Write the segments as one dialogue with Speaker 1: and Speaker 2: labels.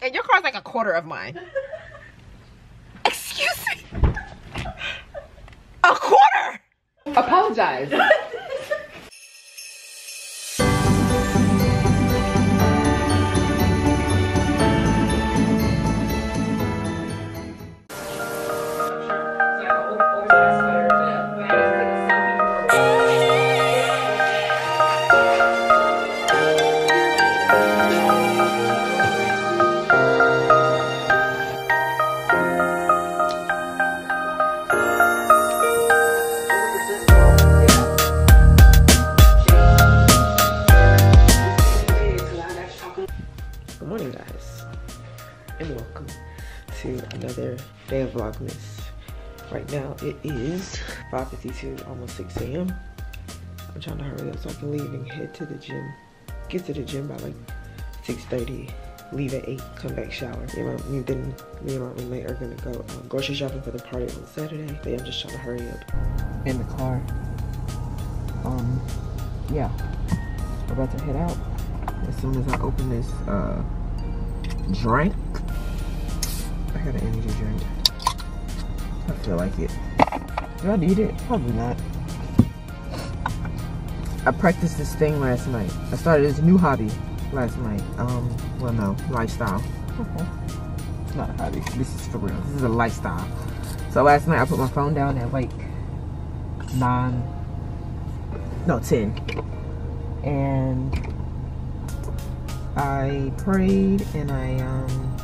Speaker 1: like, your car's like a quarter of mine. Excuse me. A quarter. Apologize. morning, guys, and welcome to another day of Vlogmas. Right now, it is 5:52, almost 6 a.m. I'm trying to hurry up so I can leave and head to the gym. Get to the gym by like 6:30. Leave at 8. Come back, shower. Me and my, then me and my roommate are gonna go um, grocery shopping for the party on Saturday. But I'm just trying to hurry up. In the car. Um, yeah. We're about to head out as soon as I open this uh drink. I got an energy drink. I feel like it. Do I need it? Probably not. I practiced this thing last night. I started this new hobby last night. Um, well no, lifestyle. it's not a hobby. This is for real. This is a lifestyle. So last night I put my phone down at like nine, no ten, and I prayed and I um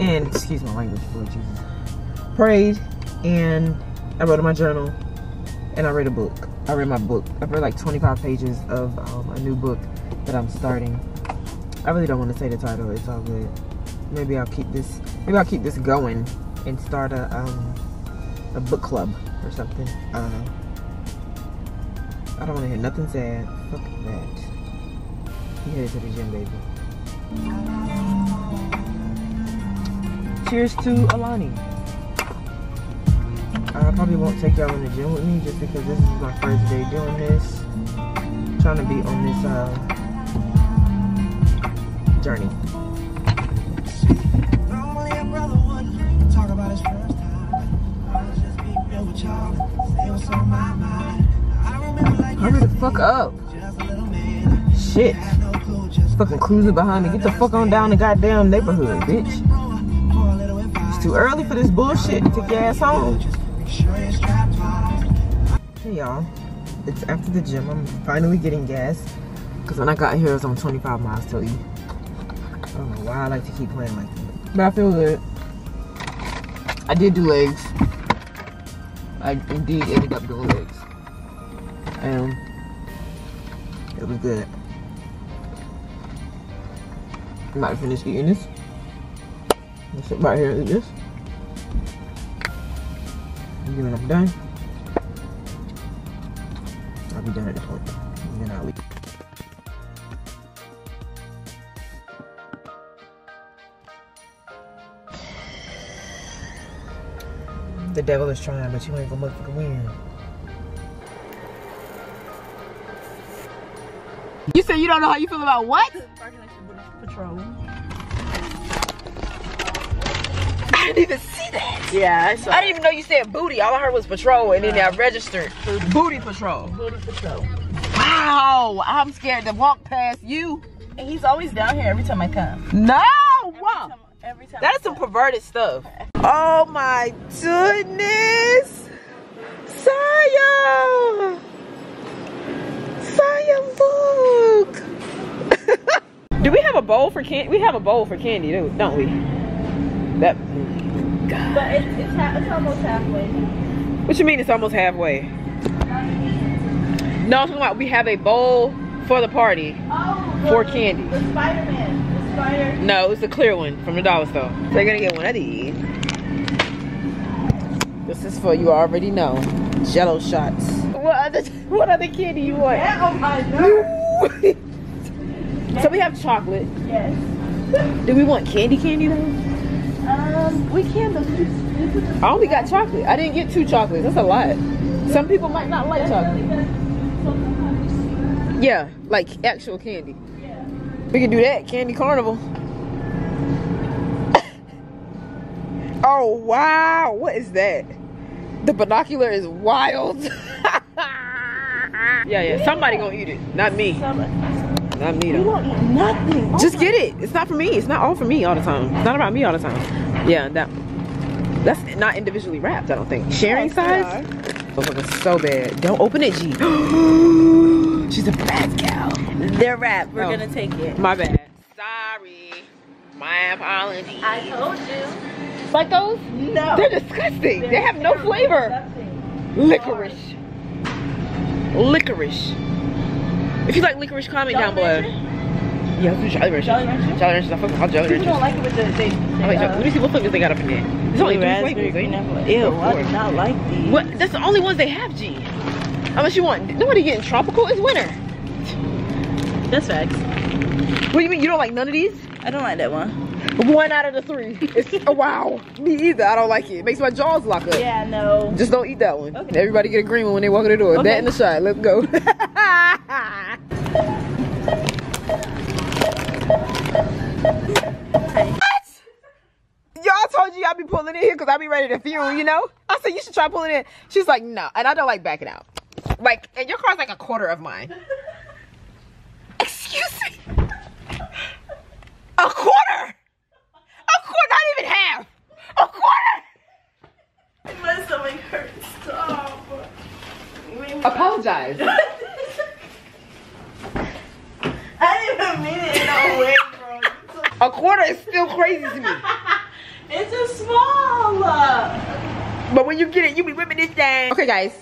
Speaker 1: and excuse my language, Lord Jesus. Prayed and I wrote in my journal and I read a book. I read my book. I read like 25 pages of um, a new book that I'm starting. I really don't want to say the title. It's all good. Maybe I'll keep this. Maybe I'll keep this going and start a um a book club or something. I don't. I don't want to hear nothing sad. Fuck that. Headed to the gym, baby. Cheers to Alani. I probably won't take y'all in the gym with me just because this is my first day doing this. trying to be on this uh, journey. Hurry the fuck up. Shit. Fucking cruising behind me. Get the fuck on down the goddamn neighborhood, bitch. It's too early for this bullshit. Take your ass home. Hey y'all. It's after the gym. I'm finally getting gas. Because when I got here, it was on 25 miles to I don't know why I like to keep playing like that. But I feel good. I did do legs. I indeed ended up doing legs. And it was good. I'm to finish eating this. I'll sit right here and eat this. And then when I'm done, I'll be done at the point. And then I'll. The devil is trying, but you ain't gonna motherfucking win. You said you don't know how you feel about what?
Speaker 2: Patrol.
Speaker 1: I didn't even see that.
Speaker 2: Yeah, I saw
Speaker 1: I didn't even know you said booty. All I heard was patrol, and then I registered booty patrol.
Speaker 2: Booty Patrol.
Speaker 1: Wow, I'm scared to walk past you.
Speaker 2: And he's always down here every time I come.
Speaker 1: No,
Speaker 2: Every
Speaker 1: wow.
Speaker 2: time, every time
Speaker 1: That's
Speaker 2: I
Speaker 1: some
Speaker 2: come.
Speaker 1: perverted stuff. Oh my goodness. For candy? We have a bowl for candy, don't don't we? That.
Speaker 2: But it's, it's, it's almost halfway.
Speaker 1: What you mean it's almost halfway? No, I'm talking about we have a bowl for the party.
Speaker 2: Oh,
Speaker 1: For
Speaker 2: the-
Speaker 1: candy.
Speaker 2: The Spider-Man. The Spider.
Speaker 1: No, it's the clear one from the dollar store. So you're gonna get one of these. This is for you already know. Jello shots. What other what other candy you want?
Speaker 2: Yeah, oh my god.
Speaker 1: So we have chocolate.
Speaker 2: Yes.
Speaker 1: Do we want candy candy though?
Speaker 2: Um, we can, but
Speaker 1: I only got chocolate. I didn't get two chocolates. That's a lot. Some people might not like chocolate.
Speaker 2: really good. So sometimes you see-
Speaker 1: Yeah, like actual candy.
Speaker 2: Yeah.
Speaker 1: We can do that. Candy Carnival. oh, wow. What is that? The binocular is wild. yeah, yeah. Somebody gonna eat it. Not me. Not me
Speaker 2: You don't eat nothing. Oh
Speaker 1: Just get it. It's not for me. It's not all for me all the time. It's not about me all the time. Yeah, that that's not individually wrapped, I don't think. Sharing size?
Speaker 2: are.
Speaker 1: So bad. Don't open it, G. She's a bad gal.
Speaker 2: They're wrapped. We're
Speaker 1: Oh.
Speaker 2: gonna take it.
Speaker 1: My bad. Sorry. My apologies.
Speaker 2: I told you.
Speaker 1: like those?
Speaker 2: No.
Speaker 1: They're disgusting. They have no flavor. Licorice. Licorice. If you like licorice, comment down below. Yeah, let's do Jolly Ranchers.
Speaker 2: Jolly Ranchers?
Speaker 1: Jolly Ranchers. I fucking love Jolly
Speaker 2: People don't like it with the they.
Speaker 1: I
Speaker 2: they
Speaker 1: like
Speaker 2: uh,
Speaker 1: Jolly- Let me see what flavors they got up in there. There's only three flavors.
Speaker 2: green apple. Ew, I do not like these.
Speaker 1: What? That's the only ones they have, G. Unless you want, nobody getting tropical. It's winter.
Speaker 2: That's facts.
Speaker 1: What do you mean? You don't like none of these?
Speaker 2: I don't like that one.
Speaker 1: One out of the three. It's oh, wow. Me either. I don't like it. It makes my jaws lock up.
Speaker 2: Yeah, no.
Speaker 1: Just don't eat that one.
Speaker 2: Okay.
Speaker 1: Everybody get a green one when they walk in the door.
Speaker 2: Okay.
Speaker 1: That and the shot. Let's go. Y'all told you I'd be pulling in here because I'll be ready to fuel, you know? I said you should try pulling in. She's like, no. And I don't like backing out. Like, and your car's like a quarter of mine. Excuse me. A quarter. A quarter, not even half. A quarter.
Speaker 2: My stomach hurts. Stop.
Speaker 1: Apologize.
Speaker 2: I didn't even mean it in a way, bro.
Speaker 1: A quarter is still crazy to me.
Speaker 2: It's a small.
Speaker 1: But when you get it, you be whipping this thing. Okay, guys.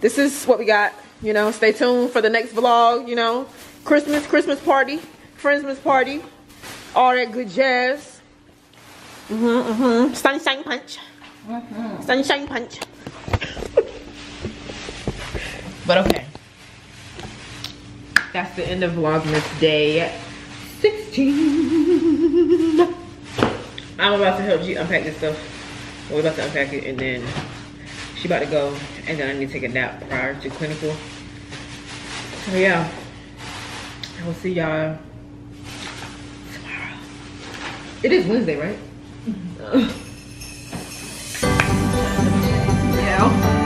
Speaker 1: This is what we got. You know, stay tuned for the next vlog. You know, Christmas, Christmas party, Friendsmas party, all that good jazz. Mm-hmm, mm-hmm. Sunshine punch. Sunshine punch. But okay. That's the end of Vlogmas Day 16. I'm about to help G unpack this stuff. We're about to unpack it and then she about to go and then I need to take a nap prior to clinical. So yeah. I will see y'all tomorrow. It is Wednesday, right? Mm-hmm. yeah.